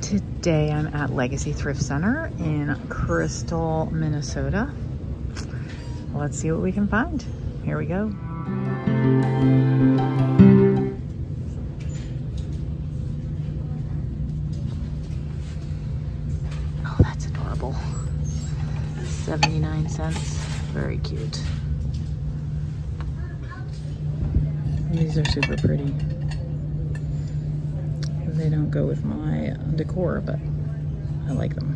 Today I'm at Legacy Thrift Center in Crystal, Minnesota. Let's see what we can find. Here we go. Oh, that's adorable. 79 cents. Very cute. These are super pretty. They don't go with my decor, but I like them.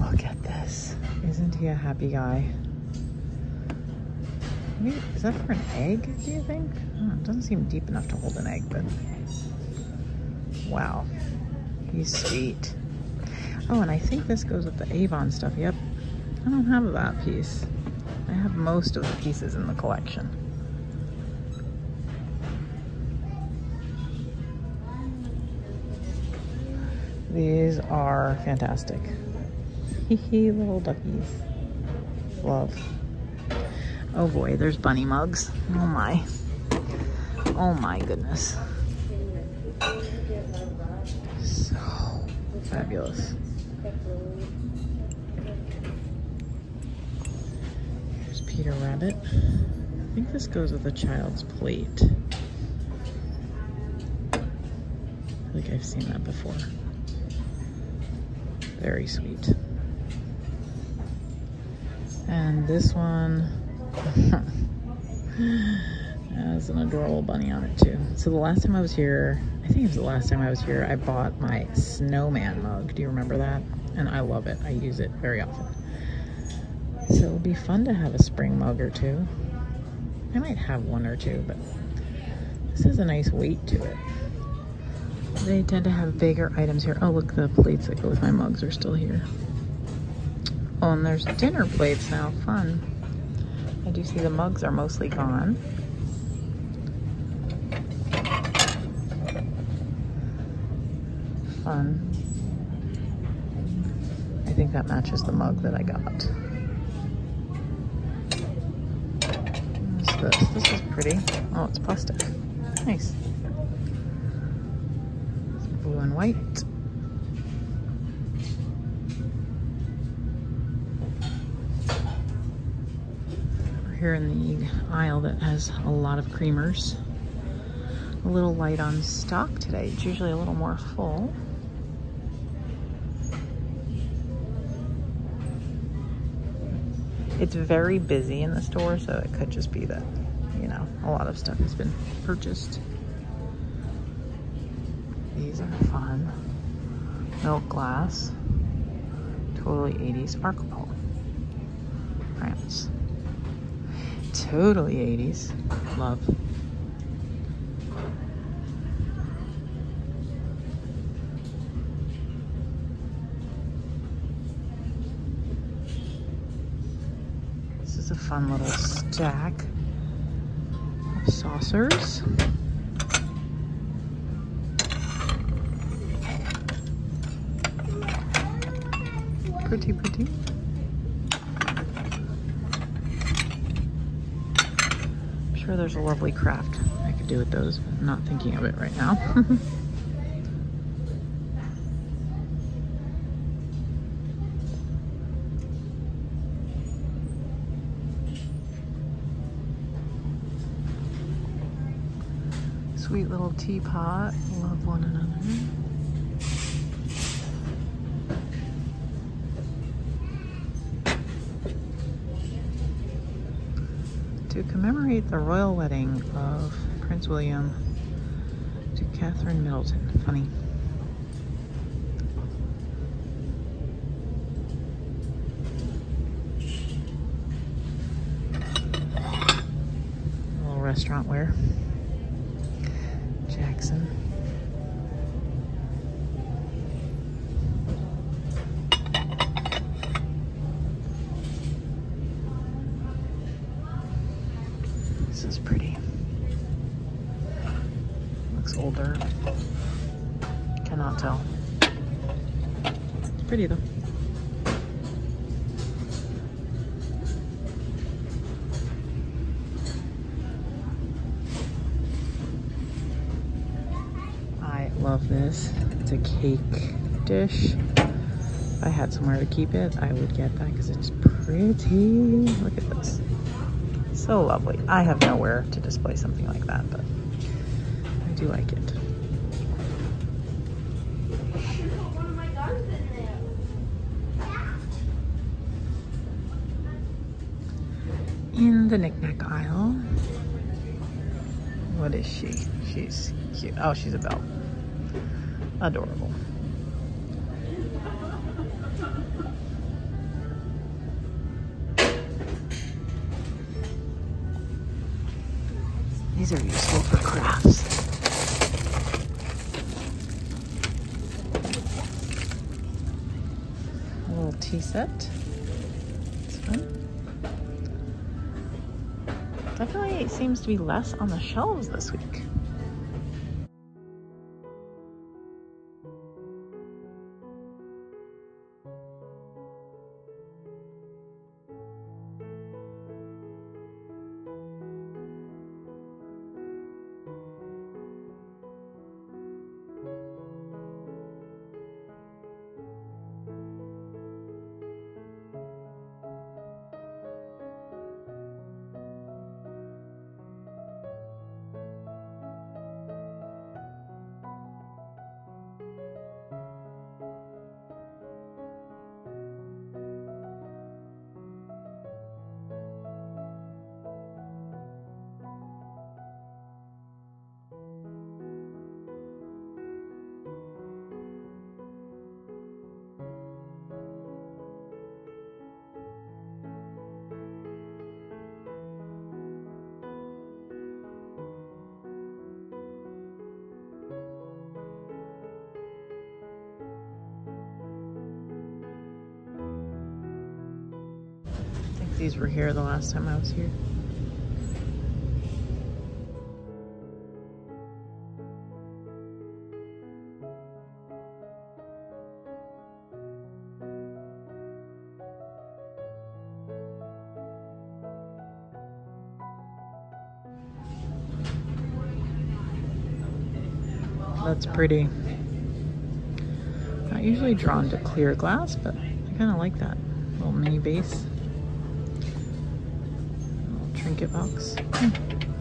Look at this. Isn't he a happy guy? Is that for an egg, do you think? Oh, it doesn't seem deep enough to hold an egg, but wow. He's sweet. Oh, and I think this goes with the Avon stuff. Yep. I don't have that piece. I have most of the pieces in the collection. These are fantastic. Little duckies. Love. Oh boy, there's bunny mugs. Oh my. Oh my goodness. So fabulous. Here's Peter Rabbit. I think this goes with a child's plate. I I've seen that before. Very sweet. And this one has an adorable bunny on it too. So the last time I was here, I think it was the last time I was here, I bought my snowman mug. Do you remember that? And I love it. I use it very often. So it'll be fun to have a spring mug or two. I might have one or two, but this has a nice weight to it. They tend to have bigger items here. Oh, look, the plates that go with my mugs are still here. Oh, and there's dinner plates now. Fun. I do see the mugs are mostly gone. Fun. I think that matches the mug that I got. What's this? This is pretty. Oh, it's plastic. Nice. And white. here in the aisle that has a lot of creamers. A little light on stock today. It's usually a little more full. It's very busy in the store, so it could just be that, you know, a lot of stuff has been purchased. These are fun. Milk glass. Totally 80s alcohol. France totally 80s. Love. This is a fun little stack of saucers. Pretty, pretty. Sure there's a lovely craft I could do with those, but I'm not thinking of it right now. Sweet little teapot, love one another. to commemorate the royal wedding of Prince William to Catherine Middleton. Funny. A little restaurant wear. Somewhere to keep it, I would get that because it's pretty. Look at this. So lovely. I have nowhere to display something like that, but I do like it. In the knickknack aisle, what is she? She's cute. Oh, she's a belt. Adorable. These are useful for crafts. A little tea set. This one. Definitely seems to be less on the shelves this week. Were here the last time I was here. That's pretty. Not usually drawn to clear glass, but I kind of like that little mini base. Trinket box. Hmm.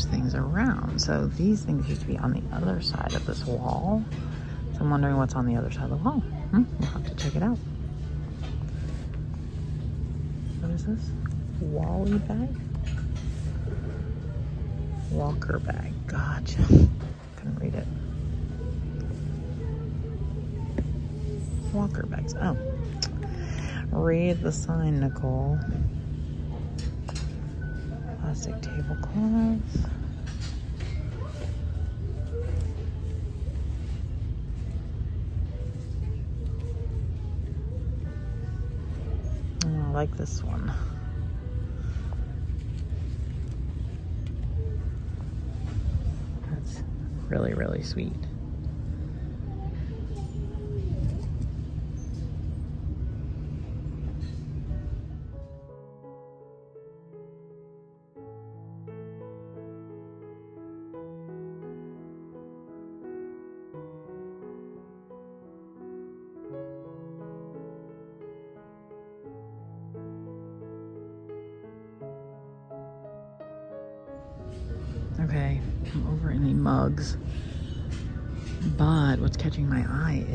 Things around. So these things used to be on the other side of this wall. So I'm wondering what's on the other side of the wall. Hmm, we'll have to check it out. What is this? Wally bag? Walker bag. Gotcha. Couldn't read it. Walker bags. Oh. Read the sign, Nicole. Plastic tablecloths. Oh, mm, I like this one. That's really, really sweet.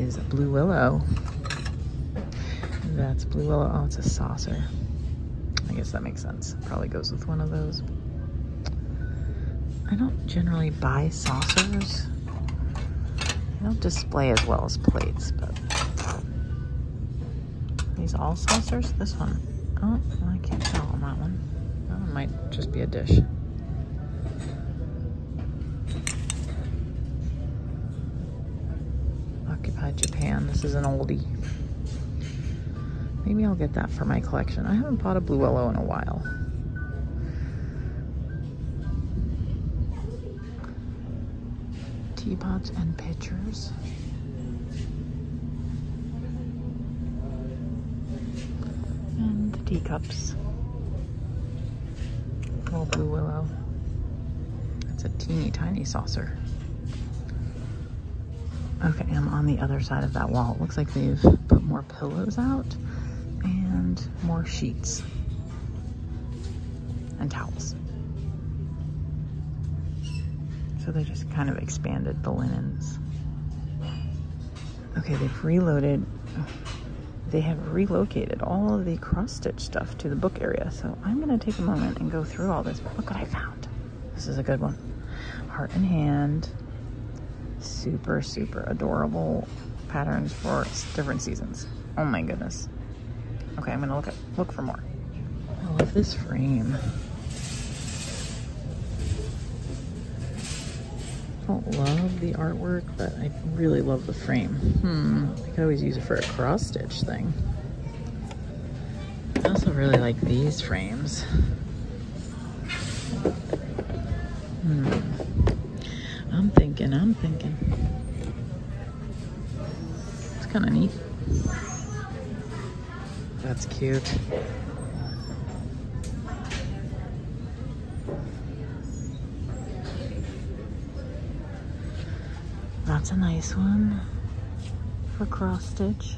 Is blue willow. That's blue willow. Oh, it's a saucer. I guess that makes sense. Probably goes with one of those. I don't generally buy saucers. They don't display as well as plates, but these all saucers? This one, oh, I can't tell on that one. That one might just be a dish. Occupied Japan. This is an oldie. Maybe I'll get that for my collection. I haven't bought a blue willow in a while. Teapots and pitchers. And the teacups. Little willow. It's a teeny tiny saucer. Okay, I'm on the other side of that wall. It looks like they've put more pillows out and more sheets and towels. So they just kind of expanded the linens. Okay, they've reloaded, they have relocated all of the cross stitch stuff to the book area. So I'm gonna take a moment and go through all this. Look what I found. This is a good one. Heart and hand. Super, super adorable patterns for different seasons. Oh my goodness. Okay, I'm gonna look at look for more. I love this frame. I don't love the artwork, but I really love the frame. Hmm, I could always use it for a cross stitch thing. I also really like these frames. Hmm. I'm thinking, I'm thinking. It's kind of neat. That's cute. That's a nice one for cross stitch.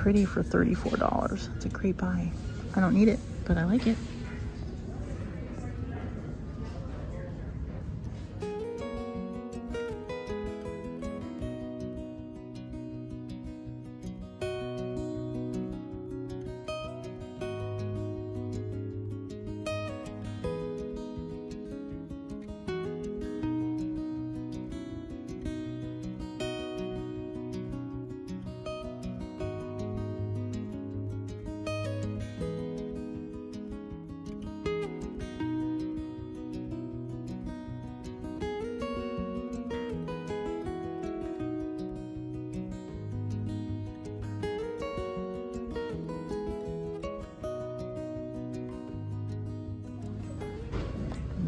Pretty for $34. It's a great buy. I don't need it, but I like it.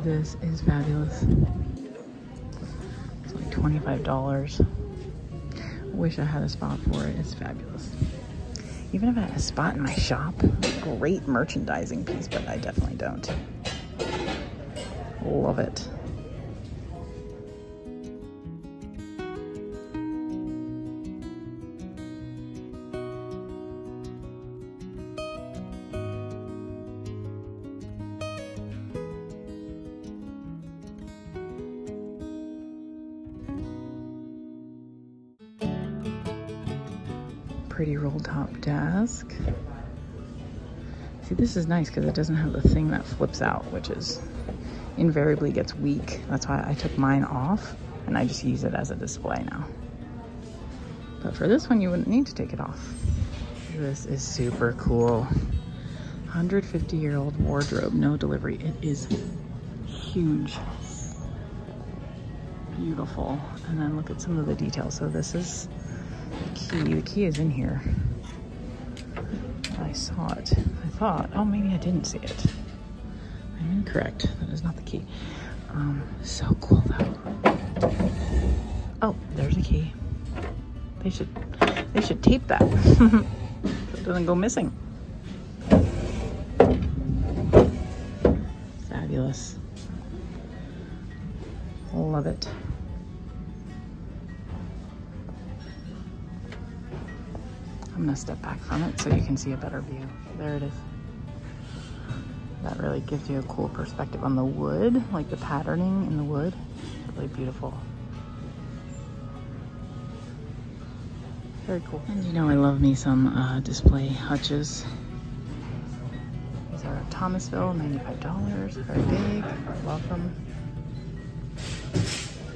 This is fabulous. It's like $25. Wish I had a spot for it. It's fabulous. Even if I had a spot in my shop, great merchandising piece, but I definitely don't. Love it. This is nice because it doesn't have the thing that flips out, which is invariably gets weak. That's why I took mine off and I just use it as a display now. But for this one, you wouldn't need to take it off. This is super cool. 150 year old wardrobe, no delivery. It is huge. Beautiful. And then look at some of the details. So this is the key. The key is in here. I saw it thought, oh, maybe I didn't see it. I'm incorrect. That is not the key. Um, so cool, though. Oh, there's a key. They should, they should tape that. so it doesn't go missing. Fabulous. Love it. I'm gonna step back from it so you can see a better view. There it is. That really gives you a cool perspective on the wood, like the patterning in the wood. Really beautiful. Very cool. And you know I love me some uh, display hutches. These are Thomasville, $95, very big, love them.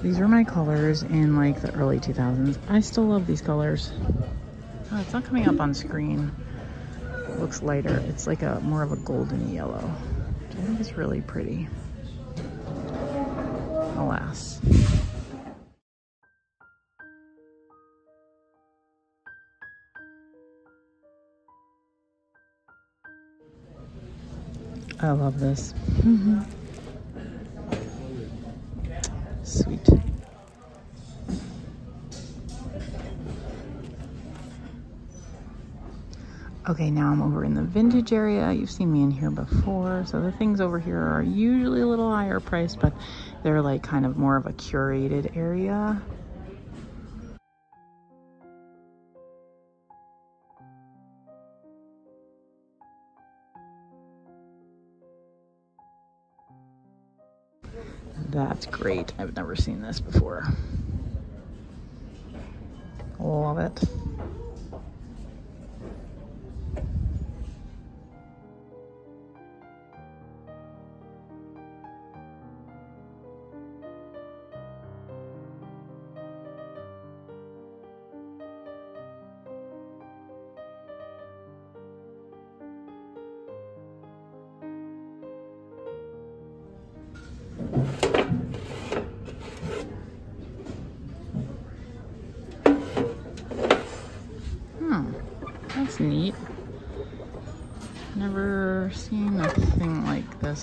These were my colors in like the early 2000s. I still love these colors. Oh, it's not coming up on screen. Looks lighter. It's like a more of a golden yellow, I think it's really pretty. Alas. I love this. Mm -hmm. Okay, now I'm over in the vintage area. You've seen me in here before. So the things over here are usually a little higher priced, but they're like kind of more of a curated area. That's great. I've never seen this before. Love it.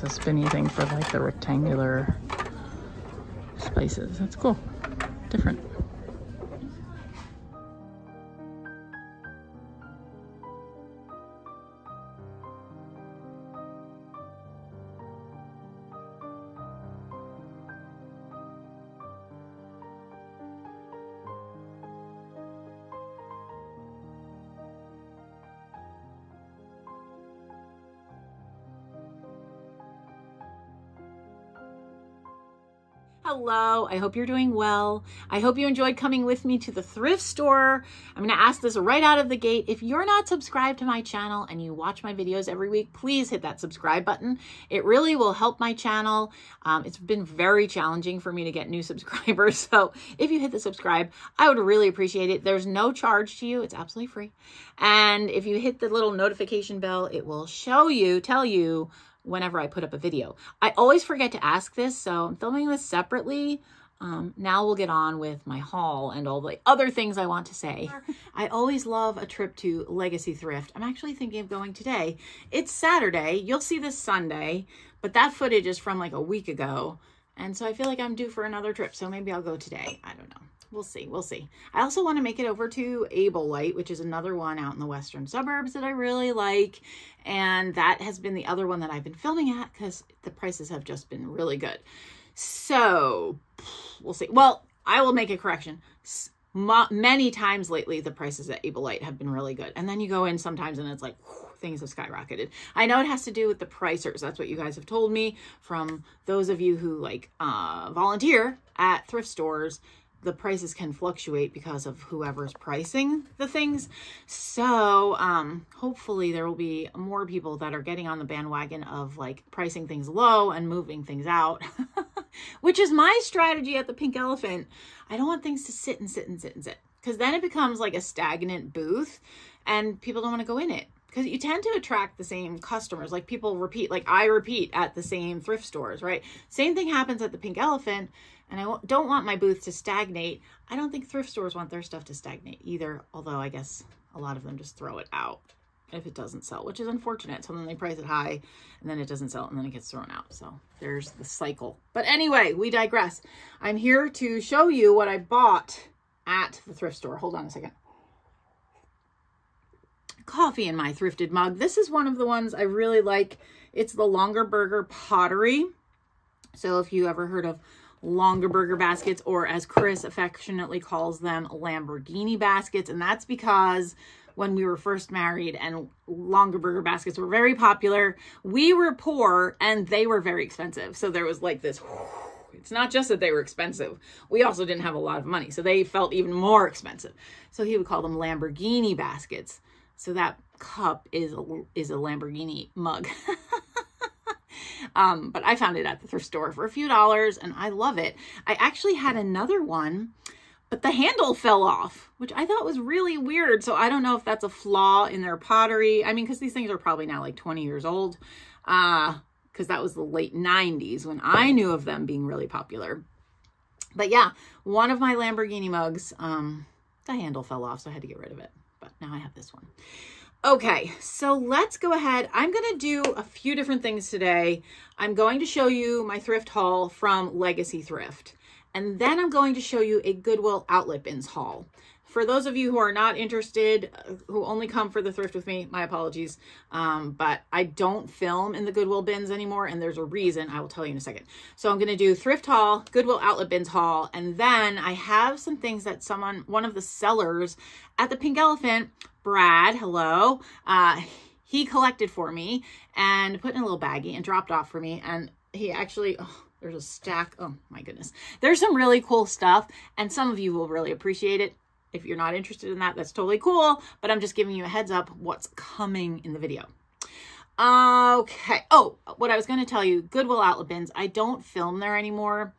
A spinny thing for like the rectangular spices. That's cool. Different. I hope you're doing well. I hope you enjoyed coming with me to the thrift store. I'm gonna ask this right out of the gate. If you're not subscribed to my channel and you watch my videos every week, please hit that subscribe button. It really will help my channel. Um, it's been very challenging for me to get new subscribers. So if you hit the subscribe, I would really appreciate it. There's no charge to you. It's absolutely free. And if you hit the little notification bell, it will show you, tell you whenever I put up a video. I always forget to ask this, so I'm filming this separately. Um, now we'll get on with my haul and all the other things I want to say. I always love a trip to Legacy Thrift. I'm actually thinking of going today. It's Saturday. You'll see this Sunday, but that footage is from like a week ago. And so I feel like I'm due for another trip, so maybe I'll go today. I don't know we'll see. We'll see. I also want to make it over to Able Light, which is another one out in the western suburbs that I really like. And that has been the other one that I've been filming at because the prices have just been really good. So we'll see. Well, I will make a correction. many times lately, the prices at Able Light have been really good. And then you go in sometimes and it's like, things have skyrocketed. I know it has to do with the pricers. That's what you guys have told me from those of you who like uh, volunteer at thrift stores the prices can fluctuate because of whoever's pricing the things. So um, hopefully there will be more people that are getting on the bandwagon of like pricing things low and moving things out, which is my strategy at the Pink Elephant. I don't want things to sit and sit and sit and sit because then it becomes like a stagnant booth and people don't want to go in it because you tend to attract the same customers. Like people repeat, like I repeat at the same thrift stores, right? Same thing happens at the Pink Elephant and I don't want my booth to stagnate. I don't think thrift stores want their stuff to stagnate either, although I guess a lot of them just throw it out if it doesn't sell, which is unfortunate. So then they price it high and then it doesn't sell and then it gets thrown out. So there's the cycle. But anyway, we digress. I'm here to show you what I bought at the thrift store. Hold on a second. Coffee in my thrifted mug. This is one of the ones I really like. It's the Longaberger Pottery. So if you ever heard of Longaberger baskets, or as Chris affectionately calls them, Lamborghini baskets. And that's because when we were first married and Longaberger baskets were very popular, we were poor and they were very expensive. So there was like this. It's not just that they were expensive. We also didn't have a lot of money. So they felt even more expensive. So he would call them Lamborghini baskets. So that cup is a, is a Lamborghini mug. um, but I found it at the thrift store for a few dollars and I love it. I actually had another one, but the handle fell off, which I thought was really weird. So I don't know if that's a flaw in their pottery. I mean, because these things are probably now like 20 years old. Uh, because that was the late 90s when I knew of them being really popular. But yeah, one of my Lamborghini mugs, um, the handle fell off, so I had to get rid of it. But now I have this one. Okay, so let's go ahead. I'm going to do a few different things today. I'm going to show you my thrift haul from Legacy Thrift. And then I'm going to show you a Goodwill Outlet Bins haul. For those of you who are not interested, uh, who only come for the thrift with me, my apologies. Um, but I don't film in the Goodwill bins anymore, and there's a reason. I will tell you in a second. So I'm going to do thrift haul, Goodwill outlet bins haul, and then I have some things that someone, one of the sellers at the Pink Elephant Brad, hello, uh, he collected for me and put in a little baggie and dropped off for me. And he actually, oh, there's a stack. Oh my goodness. There's some really cool stuff and some of you will really appreciate it. If you're not interested in that, that's totally cool. But I'm just giving you a heads up what's coming in the video. Okay. Oh, what I was going to tell you, Goodwill outlet bins. I don't film there anymore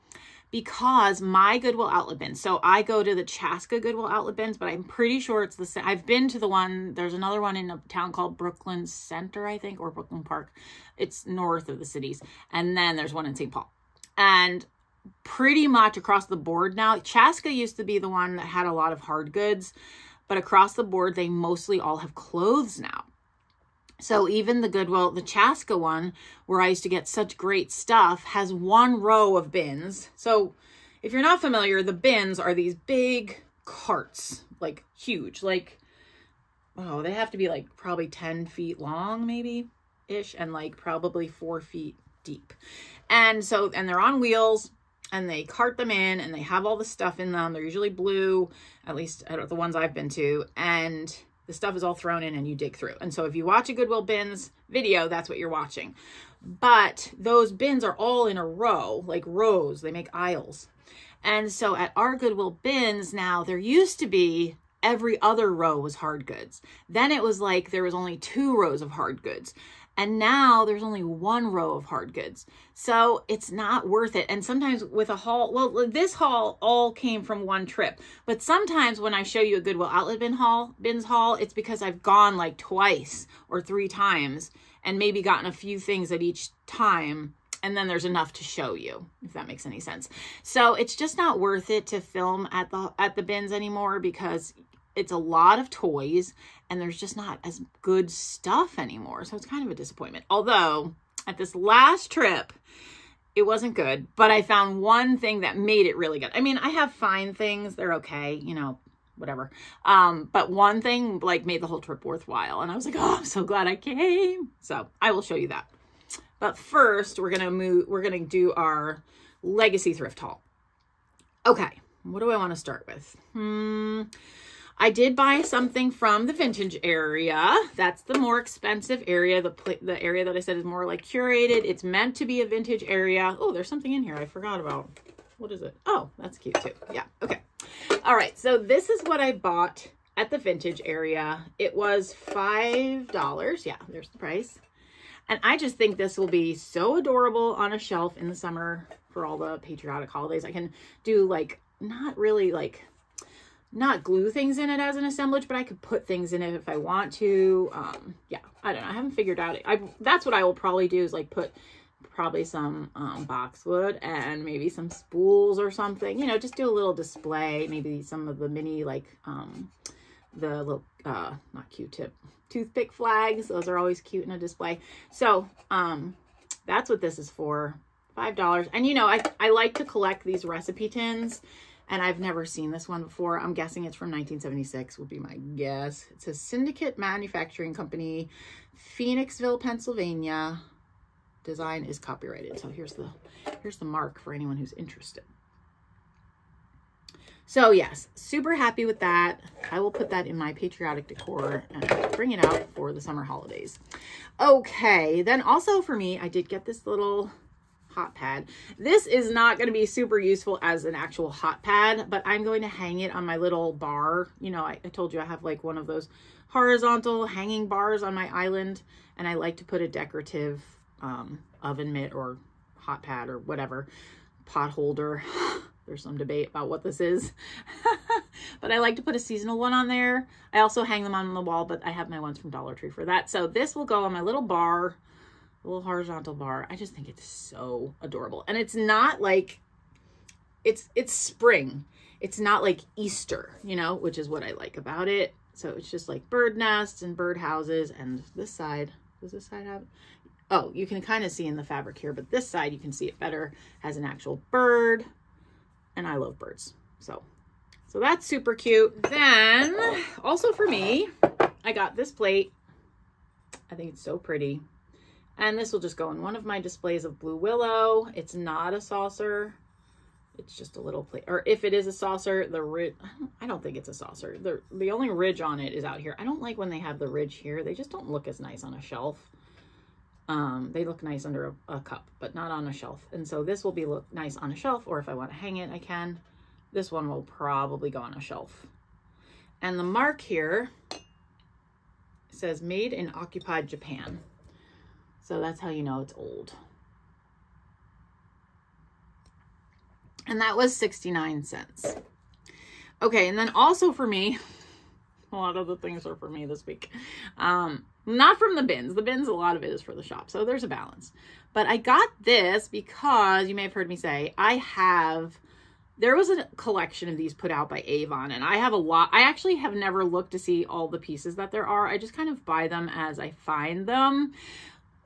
because my Goodwill outlet bins, so I go to the Chaska Goodwill outlet bins, but I'm pretty sure it's the same. I've been to the one, there's another one in a town called Brooklyn Center, I think, or Brooklyn Park. It's north of the cities. And then there's one in St. Paul. And pretty much across the board now, Chaska used to be the one that had a lot of hard goods, but across the board, they mostly all have clothes now. So even the Goodwill, the Chaska one, where I used to get such great stuff, has one row of bins. So if you're not familiar, the bins are these big carts, like huge, like, oh, they have to be like probably 10 feet long, maybe ish, and like probably four feet deep. And so, and they're on wheels and they cart them in and they have all the stuff in them. They're usually blue, at least the ones I've been to. And the stuff is all thrown in and you dig through. And so if you watch a Goodwill bins video, that's what you're watching. But those bins are all in a row, like rows. They make aisles. And so at our Goodwill bins now, there used to be every other row was hard goods. Then it was like there was only two rows of hard goods. And now there's only one row of hard goods. So it's not worth it. And sometimes with a haul, well, this haul all came from one trip. But sometimes when I show you a Goodwill outlet bin haul, bins haul, it's because I've gone like twice or three times and maybe gotten a few things at each time. And then there's enough to show you, if that makes any sense. So it's just not worth it to film at the at the bins anymore because it's a lot of toys and there's just not as good stuff anymore. So it's kind of a disappointment. Although at this last trip, it wasn't good, but I found one thing that made it really good. I mean, I have fine things. They're okay, you know, whatever. Um, but one thing like made the whole trip worthwhile. And I was like, oh, I'm so glad I came. So I will show you that. But first we're going to move, we're going to do our legacy thrift haul. Okay. What do I want to start with? Hmm. I did buy something from the vintage area. That's the more expensive area. The the area that I said is more like curated. It's meant to be a vintage area. Oh, there's something in here I forgot about. What is it? Oh, that's cute too. Yeah, okay. All right, so this is what I bought at the vintage area. It was $5. Yeah, there's the price. And I just think this will be so adorable on a shelf in the summer for all the patriotic holidays. I can do like, not really like not glue things in it as an assemblage, but I could put things in it if I want to. Um, yeah, I don't know. I haven't figured out it. I, that's what I will probably do is like put probably some um, boxwood and maybe some spools or something, you know, just do a little display, maybe some of the mini, like, um, the little, uh, not Q-tip, toothpick flags. Those are always cute in a display. So, um, that's what this is for. $5. And, you know, I, I like to collect these recipe tins and I've never seen this one before. I'm guessing it's from 1976 would be my guess. It says Syndicate Manufacturing Company, Phoenixville, Pennsylvania. Design is copyrighted. So here's the here's the mark for anyone who's interested. So yes, super happy with that. I will put that in my patriotic decor and bring it out for the summer holidays. Okay, then also for me, I did get this little hot pad. This is not going to be super useful as an actual hot pad, but I'm going to hang it on my little bar. You know, I, I told you I have like one of those horizontal hanging bars on my island, and I like to put a decorative um, oven mitt or hot pad or whatever pot holder. There's some debate about what this is. but I like to put a seasonal one on there. I also hang them on the wall, but I have my ones from Dollar Tree for that. So this will go on my little bar, little horizontal bar. I just think it's so adorable. And it's not like, it's, it's spring. It's not like Easter, you know, which is what I like about it. So it's just like bird nests and bird houses. And this side, does this side have, oh, you can kind of see in the fabric here, but this side you can see it better, has an actual bird and I love birds. So, so that's super cute. Then also for me, I got this plate. I think it's so pretty. And this will just go in one of my displays of blue willow. It's not a saucer. It's just a little plate. Or if it is a saucer, the ridge, I don't think it's a saucer. The, the only ridge on it is out here. I don't like when they have the ridge here. They just don't look as nice on a shelf. Um, they look nice under a, a, cup, but not on a shelf. And so this will be look nice on a shelf, or if I want to hang it, I can. This one will probably go on a shelf. And the mark here says made in occupied Japan. So that's how you know it's old. And that was 69 cents. Okay, and then also for me, a lot of the things are for me this week. Um, not from the bins. The bins, a lot of it is for the shop. So there's a balance. But I got this because you may have heard me say I have there was a collection of these put out by Avon and I have a lot. I actually have never looked to see all the pieces that there are. I just kind of buy them as I find them.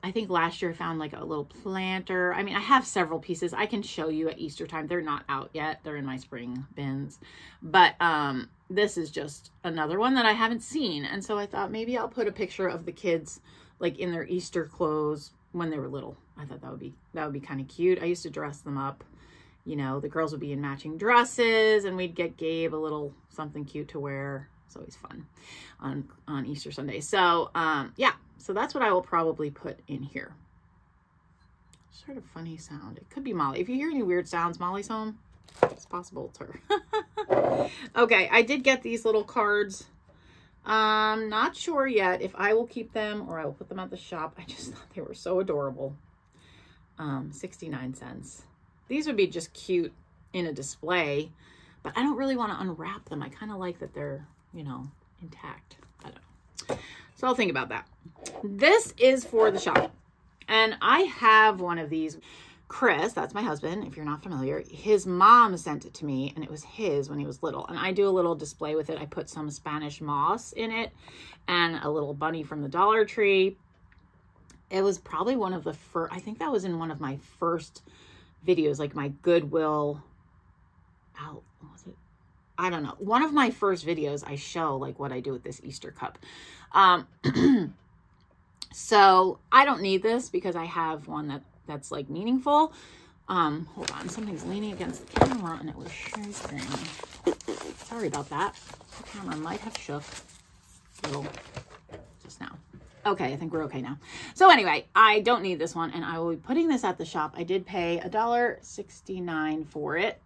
I think last year I found like a little planter. I mean, I have several pieces. I can show you at Easter time. They're not out yet. They're in my spring bins. But um this is just another one that I haven't seen. And so I thought maybe I'll put a picture of the kids like in their Easter clothes when they were little. I thought that would be that would be kind of cute. I used to dress them up. You know, the girls would be in matching dresses and we'd get Gabe a little something cute to wear. It's always fun on on Easter Sunday. So, um yeah, so that's what I will probably put in here. Sort of funny sound. It could be Molly. If you hear any weird sounds, Molly's home. It's possible it's her. okay, I did get these little cards. Um, not sure yet if I will keep them or I will put them at the shop. I just thought they were so adorable. Um, 69 cents. These would be just cute in a display, but I don't really want to unwrap them. I kind of like that they're, you know, intact. I don't know. So I'll think about that. This is for the shop. And I have one of these. Chris, that's my husband, if you're not familiar, his mom sent it to me and it was his when he was little. And I do a little display with it. I put some Spanish moss in it and a little bunny from the Dollar Tree. It was probably one of the first, I think that was in one of my first videos, like my Goodwill out, was it? I don't know. One of my first videos, I show like what I do with this Easter cup. Um, so I don't need this because I have one that that's like meaningful. Um, hold on, something's leaning against the camera and it was shaking. Sorry about that. The camera might have shook a little just now. Okay, I think we're okay now. So anyway, I don't need this one and I will be putting this at the shop. I did pay a dollar sixty-nine for it.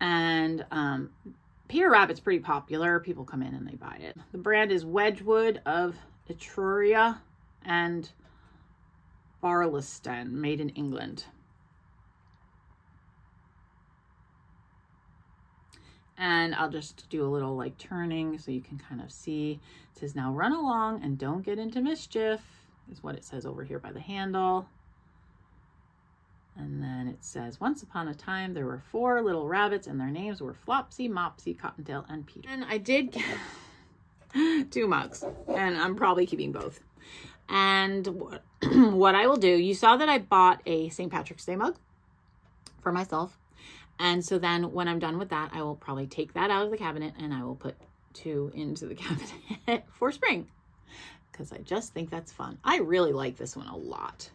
And um, Peter Rabbit's pretty popular. People come in and they buy it. The brand is Wedgwood of Etruria and Barlaston, made in England. And I'll just do a little like turning so you can kind of see. It says now run along and don't get into mischief is what it says over here by the handle. And then it says, once upon a time, there were four little rabbits and their names were Flopsy, Mopsy, Cottontail, and Peter. And I did get two mugs and I'm probably keeping both. And what, what I will do, you saw that I bought a St. Patrick's Day mug for myself. And so then when I'm done with that, I will probably take that out of the cabinet and I will put two into the cabinet for spring because I just think that's fun. I really like this one a lot.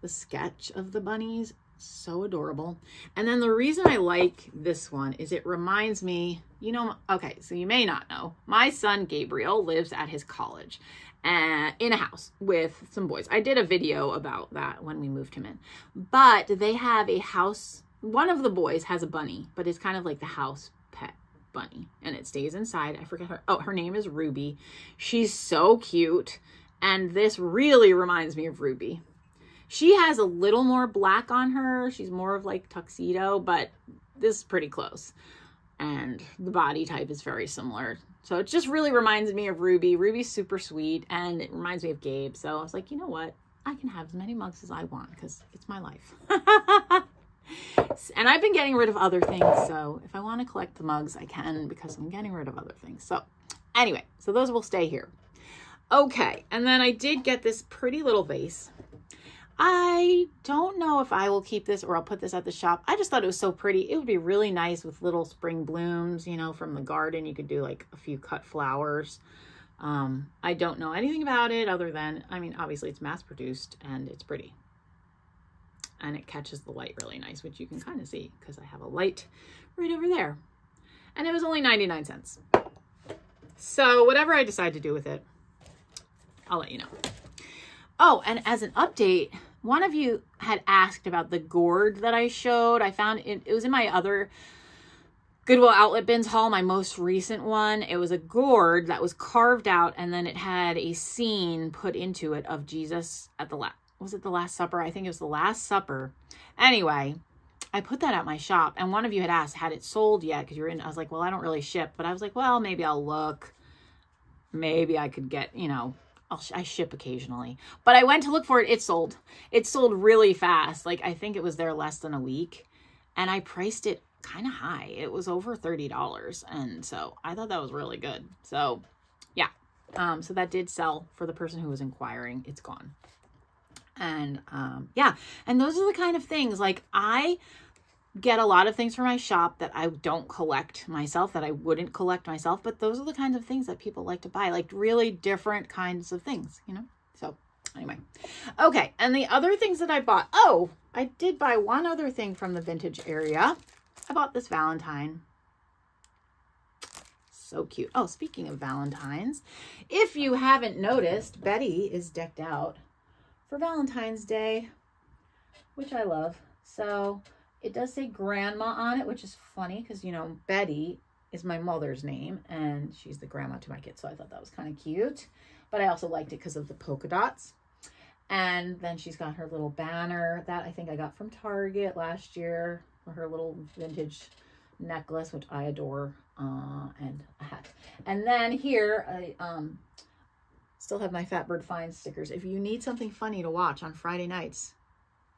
The sketch of the bunnies So adorable. And then the reason I like this one is it reminds me, you know, okay, so you may not know, my son Gabriel lives at his college uh, in a house with some boys. I did a video about that when we moved him in. But they have a house, one of the boys has a bunny, but it's kind of like the house pet bunny and it stays inside. I forget her. Oh, her name is Ruby. She's so cute. And this really reminds me of Ruby. She has a little more black on her. She's more of like tuxedo, but this is pretty close. And the body type is very similar. So it just really reminds me of Ruby. Ruby's super sweet and it reminds me of Gabe. So I was like, you know what? I can have as many mugs as I want because it's my life. and I've been getting rid of other things. So if I want to collect the mugs, I can because I'm getting rid of other things. So anyway, so those will stay here. Okay, and then I did get this pretty little vase. I don't know if I will keep this or I'll put this at the shop. I just thought it was so pretty. It would be really nice with little spring blooms, you know, from the garden. You could do like a few cut flowers. Um, I don't know anything about it other than, I mean, obviously it's mass produced and it's pretty. And it catches the light really nice, which you can kind of see because I have a light right over there. And it was only 99 cents. So whatever I decide to do with it, I'll let you know. Oh, and as an update, one of you had asked about the gourd that I showed. I found it, it was in my other Goodwill Outlet Bins haul, my most recent one. It was a gourd that was carved out and then it had a scene put into it of Jesus at the last, was it the Last Supper? I think it was the Last Supper. Anyway, I put that at my shop and one of you had asked, had it sold yet? Because you're in, I was like, well, I don't really ship, but I was like, well, maybe I'll look. Maybe I could get, you know, I'll, I ship occasionally. But I went to look for it. It sold. It sold really fast. Like, I think it was there less than a week. And I priced it kind of high. It was over $30. And so I thought that was really good. So, yeah. Um, so that did sell for the person who was inquiring. It's gone. And um, yeah. And those are the kind of things like I get a lot of things for my shop that I don't collect myself, that I wouldn't collect myself, but those are the kinds of things that people like to buy, like really different kinds of things, you know? So anyway, okay. And the other things that I bought, oh, I did buy one other thing from the vintage area. I bought this Valentine. So cute. Oh, speaking of Valentines, if you haven't noticed, Betty is decked out for Valentine's Day, which I love. So it does say grandma on it, which is funny because, you know, Betty is my mother's name and she's the grandma to my kids. So I thought that was kind of cute. But I also liked it because of the polka dots. And then she's got her little banner that I think I got from Target last year her little vintage necklace, which I adore, uh, and a hat. And then here, I um, still have my Fatbird Finds stickers. If you need something funny to watch on Friday nights,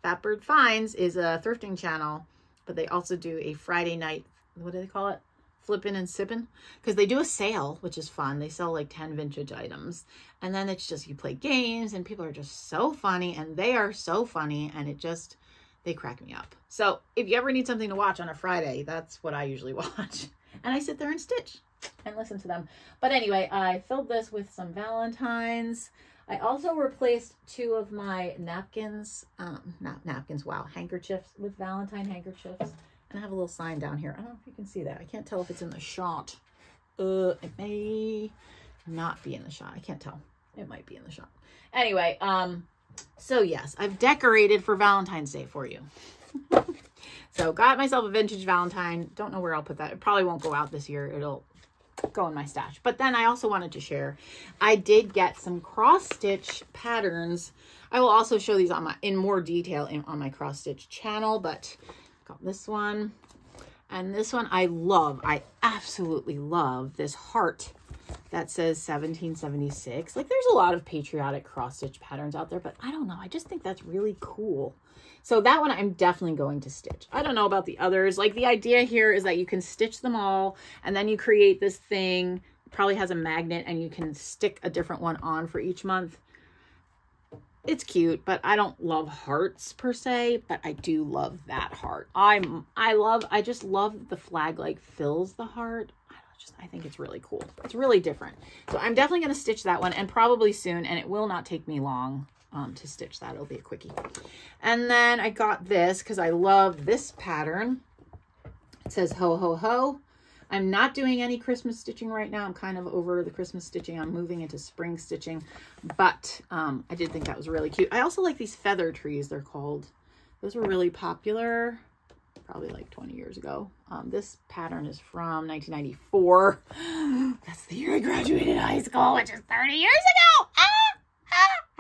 Fatbird Finds is a thrifting channel, but they also do a Friday night, what do they call it? Flipping and sipping. Because they do a sale, which is fun. They sell like 10 vintage items. And then it's just, you play games and people are just so funny and they are so funny and it just, they crack me up. So if you ever need something to watch on a Friday, that's what I usually watch. And I sit there and stitch and listen to them. But anyway, I filled this with some Valentines. I also replaced two of my napkins, um, not napkins, wow, handkerchiefs with Valentine handkerchiefs. And I have a little sign down here. I don't know if you can see that. I can't tell if it's in the shot. Uh, it may not be in the shot. I can't tell. It might be in the shot. Anyway, um, so yes, I've decorated for Valentine's Day for you. so got myself a vintage Valentine. Don't know where I'll put that. It probably won't go out this year. It'll go in my stash. But then I also wanted to share, I did get some cross stitch patterns. I will also show these on my in more detail in, on my cross stitch channel, but got this one. And this one I love. I absolutely love this heart that says 1776. Like there's a lot of patriotic cross stitch patterns out there, but I don't know. I just think that's really cool. So that one I'm definitely going to stitch. I don't know about the others. Like the idea here is that you can stitch them all and then you create this thing, probably has a magnet and you can stick a different one on for each month. It's cute, but I don't love hearts per se, but I do love that heart. I'm, I love, I just love the flag like fills the heart. Just, I think it's really cool. It's really different. So I'm definitely going to stitch that one and probably soon, and it will not take me long um, to stitch that. It'll be a quickie. And then I got this because I love this pattern. It says ho, ho, ho. I'm not doing any Christmas stitching right now. I'm kind of over the Christmas stitching. I'm moving into spring stitching, but um, I did think that was really cute. I also like these feather trees, they're called. Those were really popular probably like 20 years ago. Um, this pattern is from 1994. That's the year I graduated high school, which is 30 years ago. Ah,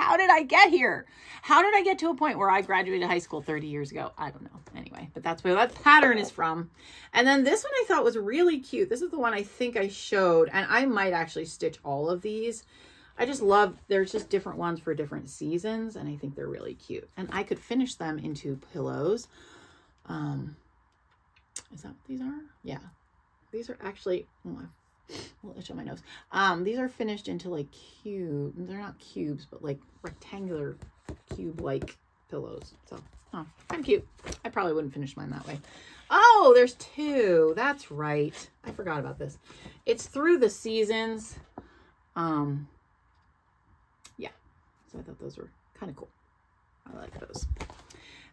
how did I get here? How did I get to a point where I graduated high school 30 years ago? I don't know. Anyway, but that's where that pattern is from. And then this one I thought was really cute. This is the one I think I showed, and I might actually stitch all of these. I just love, there's just different ones for different seasons, and I think they're really cute. And I could finish them into pillows. Um, is that what these are? Yeah. These are actually, oh, little itch on my nose. Um, these are finished into like cube. They're not cubes, but like rectangular cube-like pillows. So, oh, of cute. I probably wouldn't finish mine that way. Oh, there's two. That's right. I forgot about this. It's through the seasons. Um, yeah. So I thought those were kind of cool. I like those.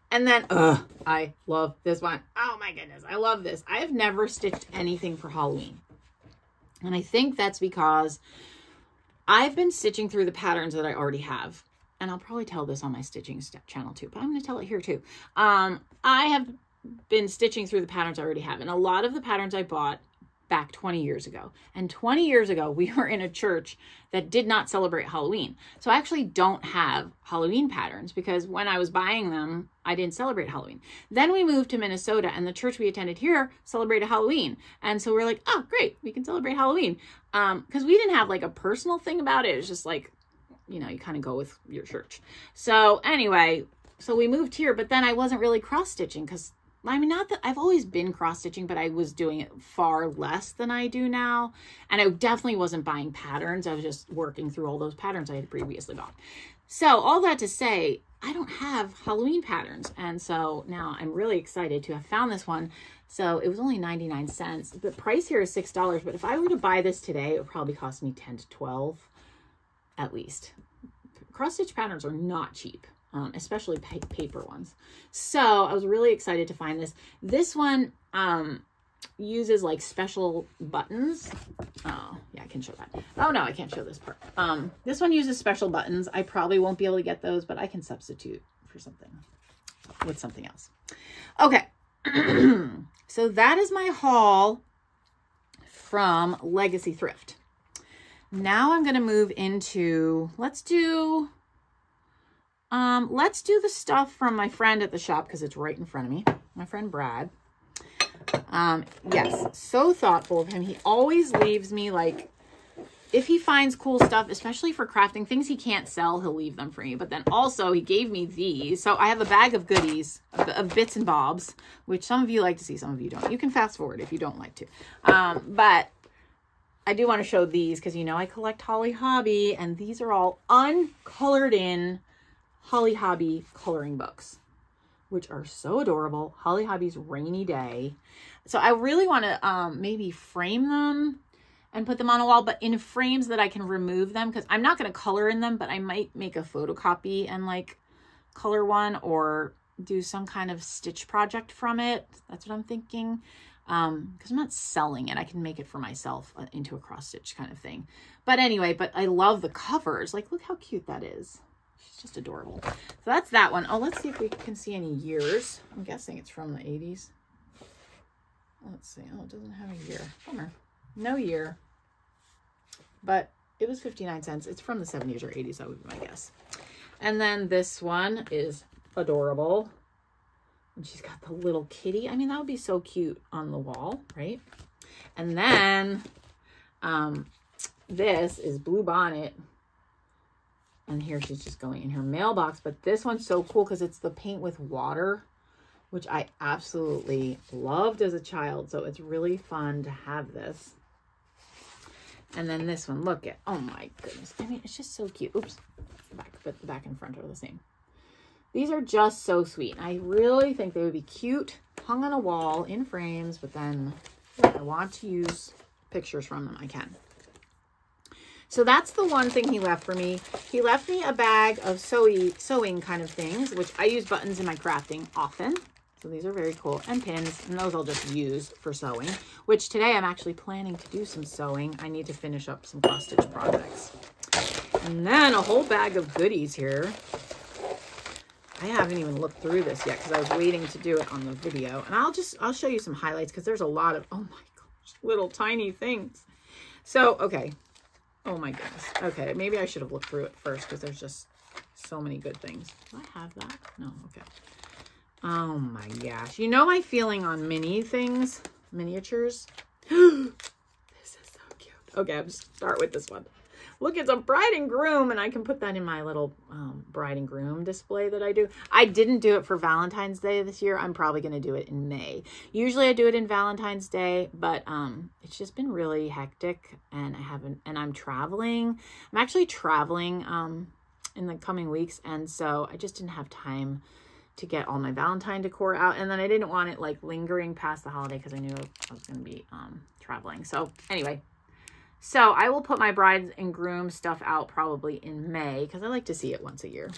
And then, uh, I love this one. Oh my goodness, I love this. I have never stitched anything for Halloween. And I think that's because I've been stitching through the patterns that I already have. And I'll probably tell this on my stitching channel too, but I'm going to tell it here too. Um, I have been stitching through the patterns I already have. And a lot of the patterns I bought back 20 years ago. And 20 years ago, we were in a church that did not celebrate Halloween. So I actually don't have Halloween patterns because when I was buying them, I didn't celebrate Halloween. Then we moved to Minnesota and the church we attended here celebrated Halloween. And so we're like, oh, great, we can celebrate Halloween. Um, because we didn't have like a personal thing about it. It's just like, you know, you kind of go with your church. So anyway, so we moved here, but then I wasn't really cross stitching because I mean, not that I've always been cross stitching, but I was doing it far less than I do now. And I definitely wasn't buying patterns. I was just working through all those patterns I had previously bought. So all that to say, I don't have Halloween patterns. And so now I'm really excited to have found this one. So it was only 99 cents. The price here is $6. But if I were to buy this today, it would probably cost me 10 to 12 at least. Cross stitch patterns are not cheap um, especially pa paper ones. So I was really excited to find this. This one um, uses like special buttons. Oh, yeah, I can show that. Oh, no, I can't show this part. Um, this one uses special buttons. I probably won't be able to get those, but I can substitute for something with something else. Okay. so that is my haul from Legacy Thrift. Now I'm going to move into, let's do um, let's do the stuff from my friend at the shop because it's right in front of me. My friend Brad. Um, yes, so thoughtful of him. He always leaves me like, if he finds cool stuff, especially for crafting, things he can't sell, he'll leave them for me. But then also he gave me these. So I have a bag of goodies, of, bits and bobs, which some of you like to see, some of you don't. You can fast forward if you don't like to. Um, but I do want to show these because you know I collect Holly Hobbie and these are all uncolored in Holly Hobbie coloring books, which are so adorable. Holly Hobbie's Rainy Day. So I really want to um, maybe frame them and put them on a wall, but in frames that I can remove them because I'm not going to color in them, but I might make a photocopy and like color one or do some kind of stitch project from it. That's what I'm thinking. Um, because I'm not selling it. I can make it for myself uh, into a cross stitch kind of thing. But anyway, but I love the covers. Like, look how cute that is. She's just adorable. So that's that one. Oh, let's see if we can see any years. I'm guessing it's from the 80s. Let's see. Oh, it doesn't have a year. Bummer. No year. But it was 59 cents. It's from the 70s or 80s, that would be my guess. And then this one is adorable. And she's got the little kitty. I mean, that would be so cute on the wall, right? And then um, this is Blue Bonnet and here she's just going in her mailbox. But this one's so cool because it's the paint with water, which I absolutely loved as a child. So it's really fun to have this. And then this one, look at, oh my goodness. I mean, it's just so cute. Oops, back, but the back and front are the same. These are just so sweet. I really think they would be cute, hung on a wall in frames, but then I want to use pictures from them, I can. So that's the one thing he left for me. He left me a bag of sewing, sewing kind of things, which I use buttons in my crafting often. So these are very cool. And pins, and those I'll just use for sewing, which today I'm actually planning to do some sewing. I need to finish up some cross stitch projects. And then a whole bag of goodies here. I haven't even looked through this yet because I was waiting to do it on the video. And I'll just, I'll show you some highlights because there's a lot of, oh my gosh, little tiny things. So, okay. Oh my goodness. Okay, maybe I should have looked through it first because there's just so many good things. Do I have that? No, okay. Oh my gosh. You know my feeling on mini things, miniatures? this is so cute. Okay, I'm start with this one. Look, it's a bride and groom, and I can put that in my little um, bride and groom display that I do. I didn't do it for Valentine's Day this year. I'm probably going to do it in May. Usually I do it in Valentine's Day, but um, it's just been really hectic, and I haven't, and I'm traveling. I'm actually traveling um, in the coming weeks, and so I just didn't have time to get all my Valentine decor out. And then I didn't want it like lingering past the holiday because I knew I was going to be um, traveling. So anyway, so I will put my brides and groom stuff out probably in May because I like to see it once a year.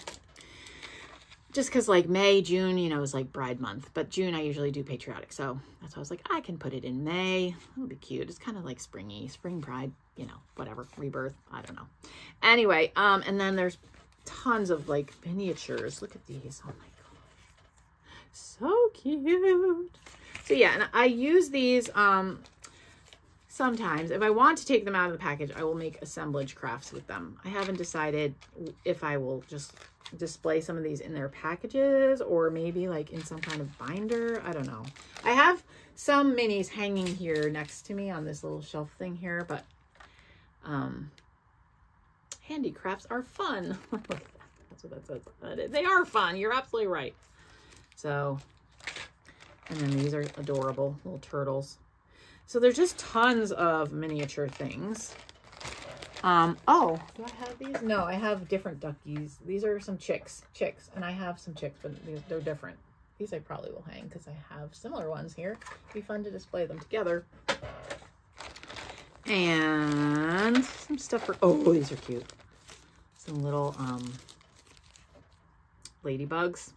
Just because like May, June, you know, is like bride month. But June I usually do patriotic. So that's why I was like, I can put it in May. It'll be cute. It's kind of like springy, spring bride, you know, whatever, rebirth. I don't know. Anyway, um, and then there's tons of like miniatures. Look at these. Oh my God. So cute. So yeah, and I use these um sometimes if I want to take them out of the package, I will make assemblage crafts with them. I haven't decided if I will just display some of these in their packages or maybe like in some kind of binder. I don't know. I have some minis hanging here next to me on this little shelf thing here, but um, handicrafts are fun. That's what that says. They are fun. You're absolutely right. So, and then these are adorable little turtles. So there's just tons of miniature things. Um, oh, do I have these? No, I have different duckies. These are some chicks, chicks, and I have some chicks, but they're different. These I probably will hang because I have similar ones here. It'd be fun to display them together. And some stuff for, oh, these are cute. Some little um, ladybugs.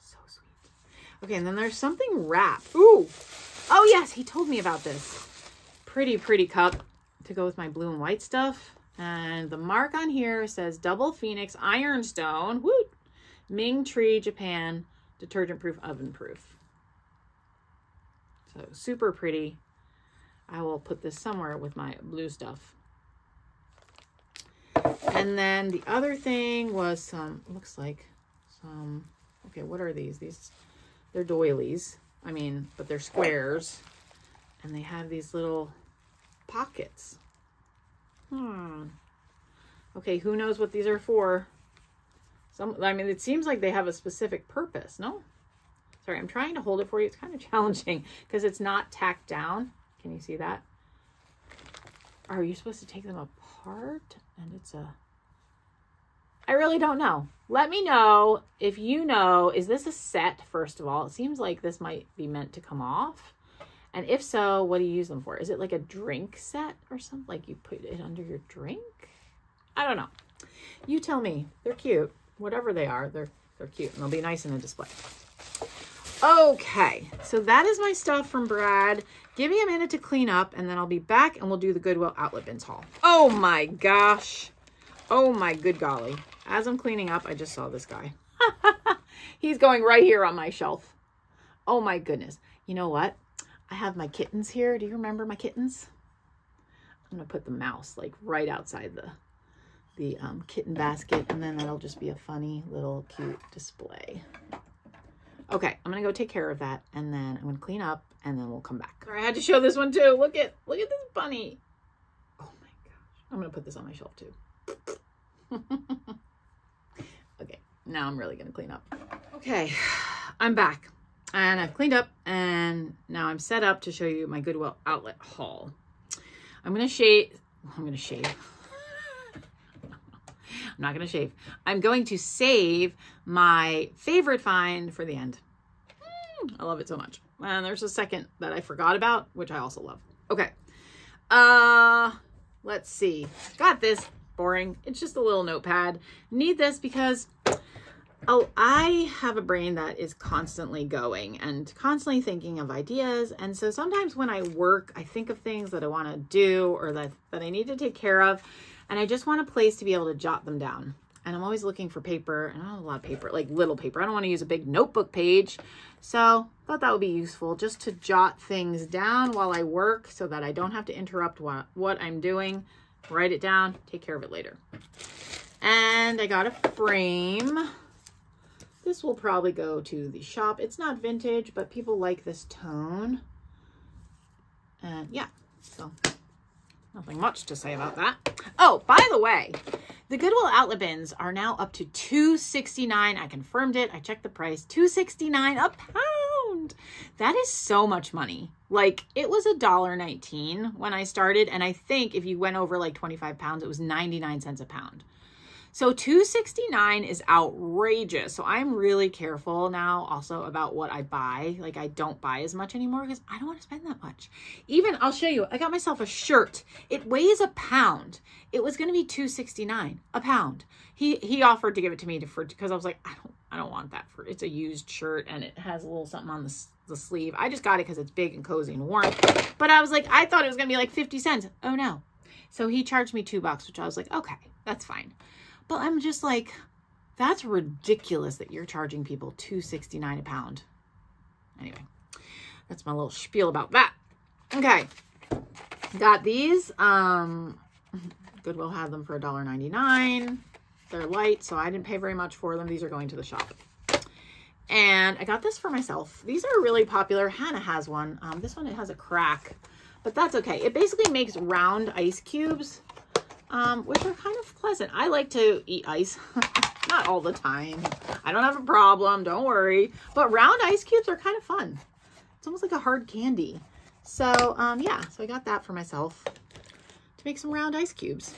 So sweet. Okay, and then there's something wrapped. Ooh, Oh, yes, he told me about this. Pretty, pretty cup to go with my blue and white stuff. And the mark on here says Double Phoenix Ironstone. Woo! Ming Tree, Japan. Detergent proof, oven proof. So super pretty. I will put this somewhere with my blue stuff. And then the other thing was some, looks like some, okay, what are these? These, they're doilies. I mean, but they're squares. And they have these little pockets. Hmm. Okay, who knows what these are for? Some, I mean, it seems like they have a specific purpose, no? Sorry, I'm trying to hold it for you. It's kind of challenging because it's not tacked down. Can you see that? Are you supposed to take them apart? And it's a I really don't know. Let me know if you know, is this a set, first of all? It seems like this might be meant to come off. And if so, what do you use them for? Is it like a drink set or something? Like you put it under your drink? I don't know. You tell me. They're cute. Whatever they are, they're, they're cute. And they'll be nice in a display. Okay, so that is my stuff from Brad. Give me a minute to clean up, and then I'll be back, and we'll do the Goodwill Outlet Bins haul. Oh my gosh. Oh my good golly. As I'm cleaning up, I just saw this guy. He's going right here on my shelf. Oh my goodness. You know what? I have my kittens here. Do you remember my kittens? I'm going to put the mouse like right outside the the um, kitten basket and then that'll just be a funny little cute display. Okay, I'm gonna go take care of that and then I'm gonna clean up and then we'll come back. I had to show this one too. Look at look at this bunny. Oh my gosh. I'm gonna put this on my shelf too. Now I'm really gonna clean up. Okay, I'm back and I've cleaned up and now I'm set up to show you my Goodwill outlet haul. I'm gonna shave, I'm gonna shave. I'm not gonna shave. I'm going to save my favorite find for the end. Mm, I love it so much. And there's a second that I forgot about, which I also love. Okay. Uh, let's see. Got this. Boring. It's just a little notepad. Need this because oh, I have a brain that is constantly going and constantly thinking of ideas. And so sometimes when I work, I think of things that I want to do or that, that I need to take care of. And I just want a place to be able to jot them down. And I'm always looking for paper, and I don't have a lot of paper, like little paper. I don't want to use a big notebook page. So thought that would be useful just to jot things down while I work so that I don't have to interrupt what, what I'm doing. Write it down, take care of it later. And I got a frame. This will probably go to the shop. It's not vintage, but people like this tone. And yeah, so nothing much to say about that. Oh, by the way, the Goodwill outlet bins are now up to 269. I confirmed it. I checked the price. 269 a pound. That is so much money. Like it was a dollar 19 when I started and I think if you went over like 25 pounds it was 99 cents a pound. So 269 is outrageous. So I'm really careful now also about what I buy. Like I don't buy as much anymore because I don't want to spend that much. Even I'll show you. I got myself a shirt. It weighs a pound. It was going to be 269 a pound. He he offered to give it to me to for because I was like I don't I don't want that for it's a used shirt and it has a little something on the the sleeve. I just got it because it's big and cozy and warm. But I was like I thought it was going to be like 50 cents. Oh no. So he charged me 2 bucks, which I was like, "Okay, that's fine." But I'm just like, that's ridiculous that you're charging people two sixty nine a pound. Anyway, that's my little spiel about that. Okay, got these. Um, Goodwill had them for $1.99. They're light, so I didn't pay very much for them. These are going to the shop. And I got this for myself. These are really popular. Hannah has one. Um, this one, it has a crack, but that's okay. It basically makes round ice cubes um, which are kind of pleasant. I like to eat ice. Not all the time. I don't have a problem. Don't worry. But round ice cubes are kind of fun. It's almost like a hard candy. So, um, yeah. So I got that for myself to make some round ice cubes,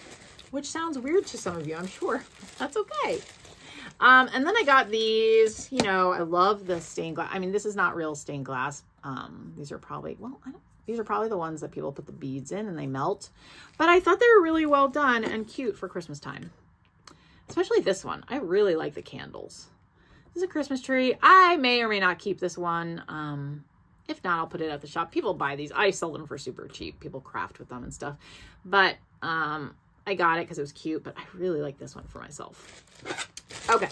which sounds weird to some of you, I'm sure. That's okay. Um, and then I got these, you know, I love the stained glass. I mean, this is not real stained glass. Um, these are probably, well, I don't these are probably the ones that people put the beads in and they melt. But I thought they were really well done and cute for Christmas time. Especially this one. I really like the candles. This is a Christmas tree. I may or may not keep this one. Um, if not, I'll put it at the shop. People buy these. I sell them for super cheap. People craft with them and stuff. But um, I got it because it was cute. But I really like this one for myself. Okay.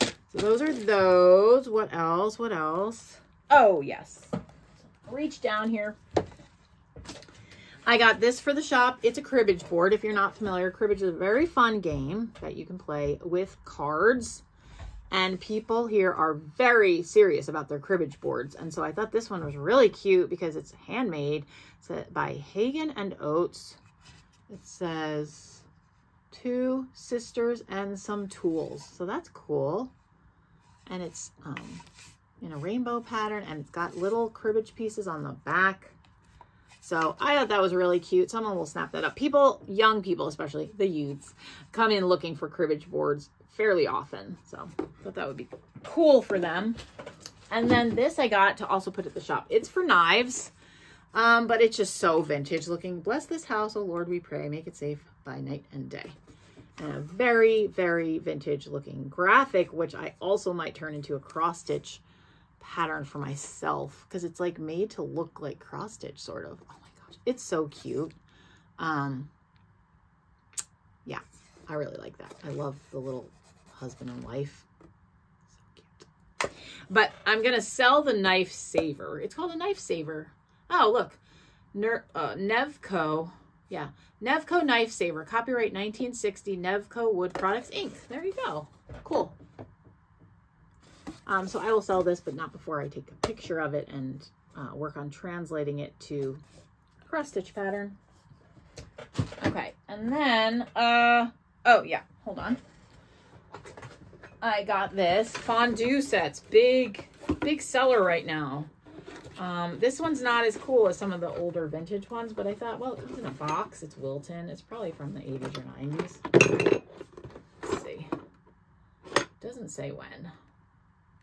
So those are those. What else? What else? Oh, yes reach down here. I got this for the shop. It's a cribbage board. If you're not familiar, cribbage is a very fun game that you can play with cards. And people here are very serious about their cribbage boards. And so I thought this one was really cute because it's handmade. It's by Hagen and Oates. It says two sisters and some tools. So that's cool. And it's um, in a rainbow pattern and it's got little cribbage pieces on the back. So I thought that was really cute. Someone will snap that up. People, young people especially, the youths, come in looking for cribbage boards fairly often. So I thought that would be cool for them. And then this I got to also put at the shop. It's for knives, um, but it's just so vintage looking. Bless this house, O Lord, we pray. Make it safe by night and day. And a very, very vintage looking graphic, which I also might turn into a cross stitch pattern for myself because it's like made to look like cross stitch sort of. Oh my gosh, it's so cute. Um, yeah, I really like that. I love the little husband and wife. So cute. But I'm going to sell the knife saver. It's called a knife saver. Oh, look. Ner uh, Nevco. Yeah. Nevco Knife Saver. Copyright 1960. Nevco Wood Products Inc. There you go. Cool. Um, so I will sell this, but not before I take a picture of it and uh, work on translating it to cross stitch pattern. Okay, and then, uh, oh yeah, hold on. I got this fondue sets, big, big seller right now. Um, this one's not as cool as some of the older vintage ones, but I thought, well, it comes in a box. It's Wilton. It's probably from the 80s or 90s. Let's see. Doesn't say when.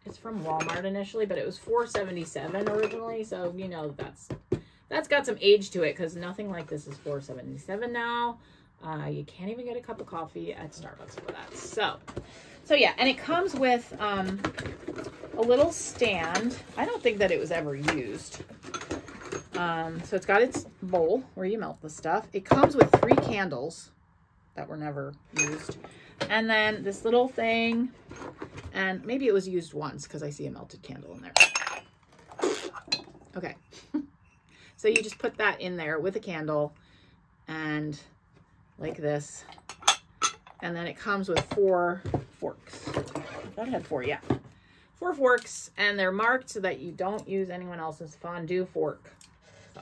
It's from Walmart initially, but it was 477 originally, so you know that's that's got some age to it because nothing like this is 477 now. Uh, you can't even get a cup of coffee at Starbucks for that. So, so yeah, and it comes with um, a little stand. I don't think that it was ever used. Um, so it's got its bowl where you melt the stuff. It comes with three candles that were never used. And then this little thing, and maybe it was used once because I see a melted candle in there. Okay. so you just put that in there with a candle and like this. And then it comes with four forks. I thought it had four, yeah. Four forks, and they're marked so that you don't use anyone else's fondue fork. So,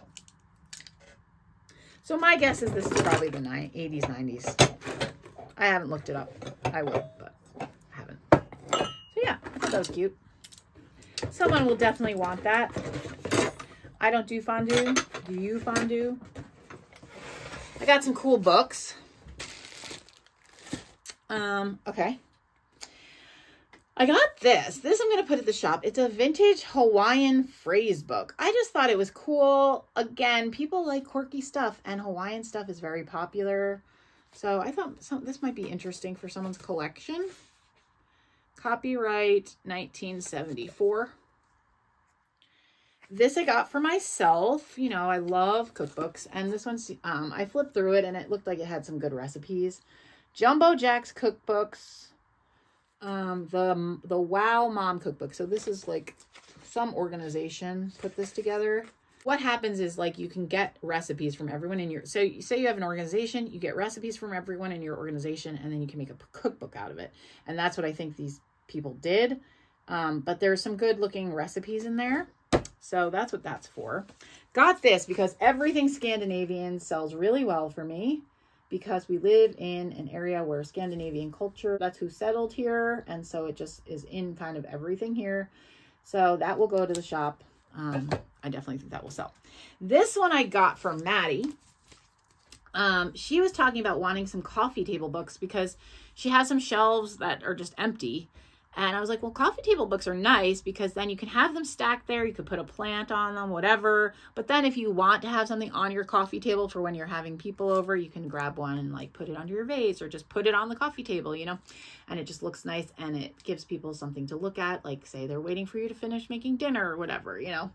so my guess is this is probably the 80s, 90s. I haven't looked it up. I will, but I haven't. So yeah, I thought that was cute. Someone will definitely want that. I don't do fondue. Do you fondue? I got some cool books. Um, okay. I got this. This I'm going to put at the shop. It's a vintage Hawaiian phrase book. I just thought it was cool. Again, people like quirky stuff and Hawaiian stuff is very popular. So I thought some, this might be interesting for someone's collection. Copyright 1974. This I got for myself. You know, I love cookbooks. And this one's, um, I flipped through it and it looked like it had some good recipes. Jumbo Jack's cookbooks. Um, the, the Wow Mom cookbook. So this is like some organization put this together what happens is like you can get recipes from everyone in your so you say you have an organization you get recipes from everyone in your organization and then you can make a cookbook out of it and that's what i think these people did um, but there's some good looking recipes in there so that's what that's for got this because everything scandinavian sells really well for me because we live in an area where scandinavian culture that's who settled here and so it just is in kind of everything here so that will go to the shop um, I definitely think that will sell. This one I got from Maddie. Um, she was talking about wanting some coffee table books because she has some shelves that are just empty. And I was like, well, coffee table books are nice because then you can have them stacked there. You could put a plant on them, whatever. But then if you want to have something on your coffee table for when you're having people over, you can grab one and like put it under your vase or just put it on the coffee table, you know? And it just looks nice and it gives people something to look at. Like say they're waiting for you to finish making dinner or whatever, you know?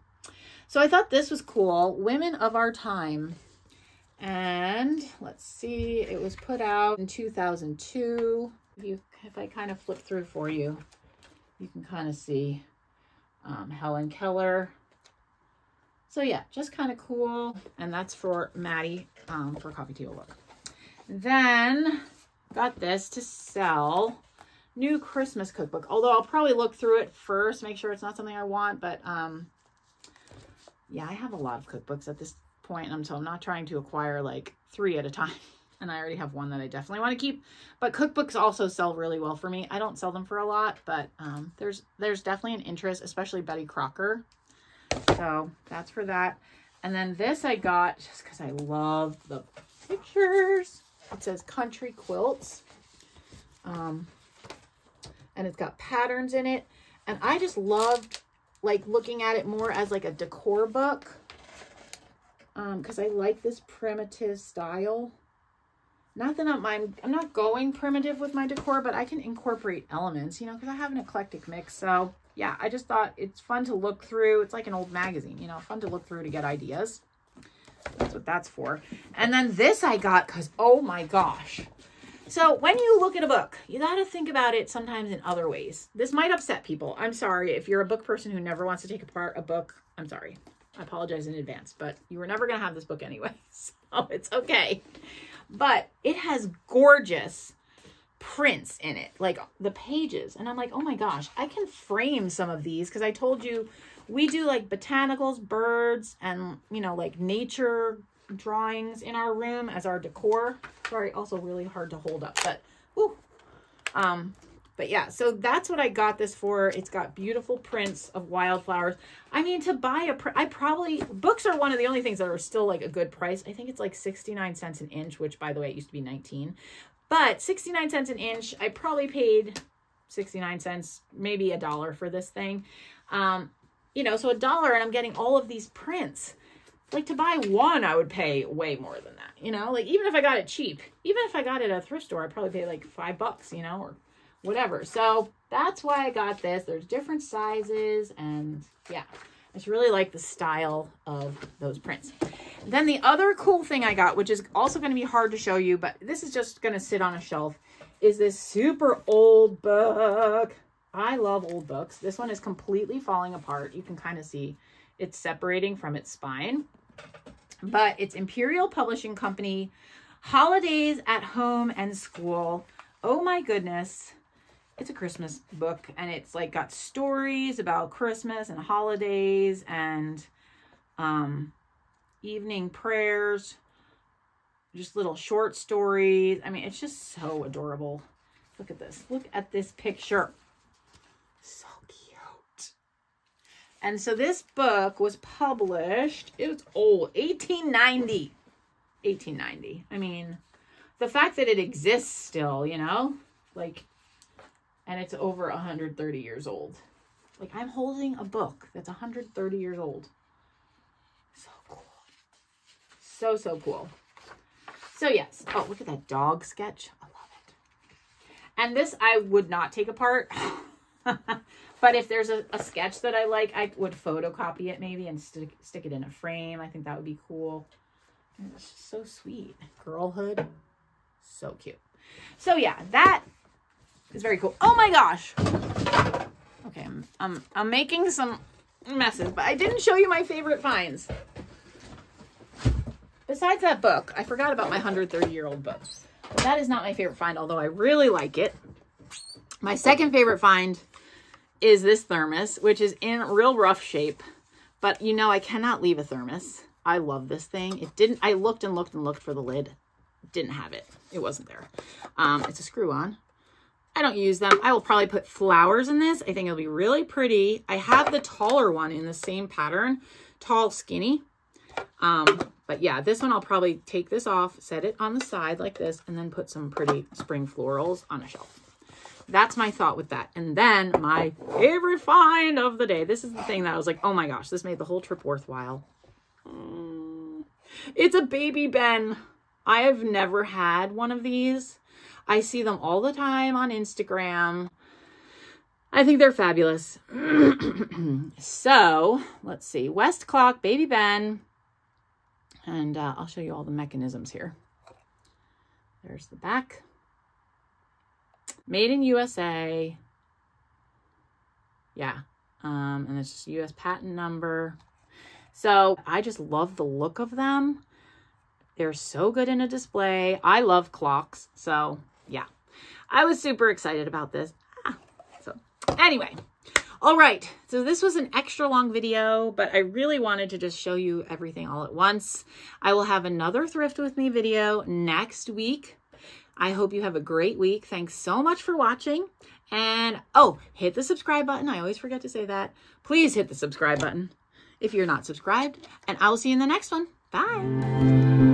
So I thought this was cool. Women of Our Time. And let's see, it was put out in 2002. If, you, if I kind of flip through for you, you can kind of see um, Helen Keller. So yeah, just kind of cool. And that's for Maddie um, for Coffee Table Book. Then got this to sell. New Christmas cookbook. Although I'll probably look through it first, make sure it's not something I want. But um, yeah, I have a lot of cookbooks at this point, and so I'm not trying to acquire like three at a time. And I already have one that I definitely want to keep. But cookbooks also sell really well for me. I don't sell them for a lot, but um, there's there's definitely an interest, especially Betty Crocker. So that's for that. And then this I got just because I love the pictures. It says Country Quilts. Um, and it's got patterns in it. And I just loved like looking at it more as like a decor book because um, I like this primitive style. Not that I'm, I'm, I'm not going primitive with my decor, but I can incorporate elements, you know, because I have an eclectic mix. So yeah, I just thought it's fun to look through. It's like an old magazine, you know, fun to look through to get ideas. That's what that's for. And then this I got because, oh my gosh, so when you look at a book, you got to think about it sometimes in other ways. This might upset people. I'm sorry. If you're a book person who never wants to take apart a book, I'm sorry. I apologize in advance, but you were never going to have this book anyway. So it's okay. But it has gorgeous prints in it, like the pages. And I'm like, oh my gosh, I can frame some of these because I told you we do like botanicals, birds, and, you know, like nature drawings in our room as our decor. Sorry, also really hard to hold up, but whew. Um, but yeah, so that's what I got this for. It's got beautiful prints of wildflowers. I mean, to buy a, I probably, books are one of the only things that are still like a good price. I think it's like 69 cents an inch, which by the way, it used to be 19. But 69 cents an inch, I probably paid 69 cents, maybe a dollar for this thing. Um, you know, so a dollar and I'm getting all of these prints like to buy one, I would pay way more than that, you know, like even if I got it cheap, even if I got it at a thrift store, I'd probably pay like five bucks, you know, or whatever. So that's why I got this. There's different sizes and yeah, I just really like the style of those prints. Then the other cool thing I got, which is also going to be hard to show you, but this is just going to sit on a shelf, is this super old book. I love old books. This one is completely falling apart. You can kind of see it's separating from its spine. But it's Imperial Publishing Company, Holidays at Home and School. Oh my goodness. It's a Christmas book and it's like got stories about Christmas and holidays and um evening prayers, just little short stories. I mean, it's just so adorable. Look at this. Look at this picture. So cute. And so this book was published, it was old, 1890. 1890. I mean, the fact that it exists still, you know, like, and it's over 130 years old. Like, I'm holding a book that's 130 years old. So cool. So, so cool. So, yes. Oh, look at that dog sketch. I love it. And this I would not take apart. but if there's a, a, sketch that I like, I would photocopy it maybe and stick, stick it in a frame. I think that would be cool. And it's just so sweet. Girlhood. So cute. So yeah, that is very cool. Oh my gosh. Okay, I'm, I'm, I'm making some messes, but I didn't show you my favorite finds. Besides that book, I forgot about my 130 year old book. But that is not my favorite find, although I really like it. My second favorite find is this thermos, which is in real rough shape. But you know, I cannot leave a thermos. I love this thing. It didn't, I looked and looked and looked for the lid. Didn't have it. It wasn't there. Um, it's a screw on. I don't use them. I will probably put flowers in this. I think it'll be really pretty. I have the taller one in the same pattern, tall, skinny. Um, but yeah, this one I'll probably take this off, set it on the side like this, and then put some pretty spring florals on a shelf. That's my thought with that. And then my favorite find of the day. This is the thing that I was like, oh my gosh, this made the whole trip worthwhile. Mm. It's a baby Ben. I have never had one of these. I see them all the time on Instagram. I think they're fabulous. so let's see. Westclox, Baby Ben. And uh, I'll show you all the mechanisms here. There's the back. Made in USA. Yeah. Um, and it's just US patent number. So I just love the look of them. They're so good in a display. I love clocks. So yeah, I was super excited about this. Ah, so anyway, all right, so this was an extra long video, but I really wanted to just show you everything all at once. I will have another Thrift With Me video next week. I hope you have a great week. Thanks so much for watching. And, oh, hit the subscribe button. I always forget to say that. Please hit the subscribe button if you're not subscribed. And I will see you in the next one. Bye.